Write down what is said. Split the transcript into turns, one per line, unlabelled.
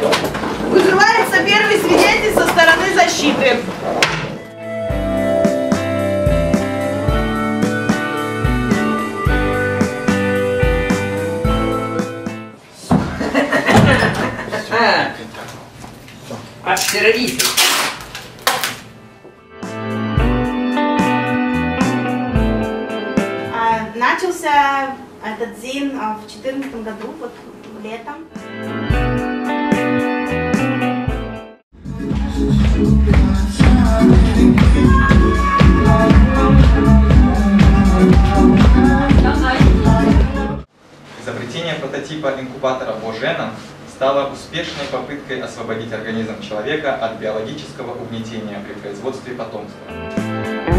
Вызывается первый свидетель со стороны защиты.
А террорист? Начался этот день а, в 2014 году, вот летом.
Изобретение прототипа инкубатора Божена стало успешной попыткой освободить организм человека от биологического угнетения при производстве потомства.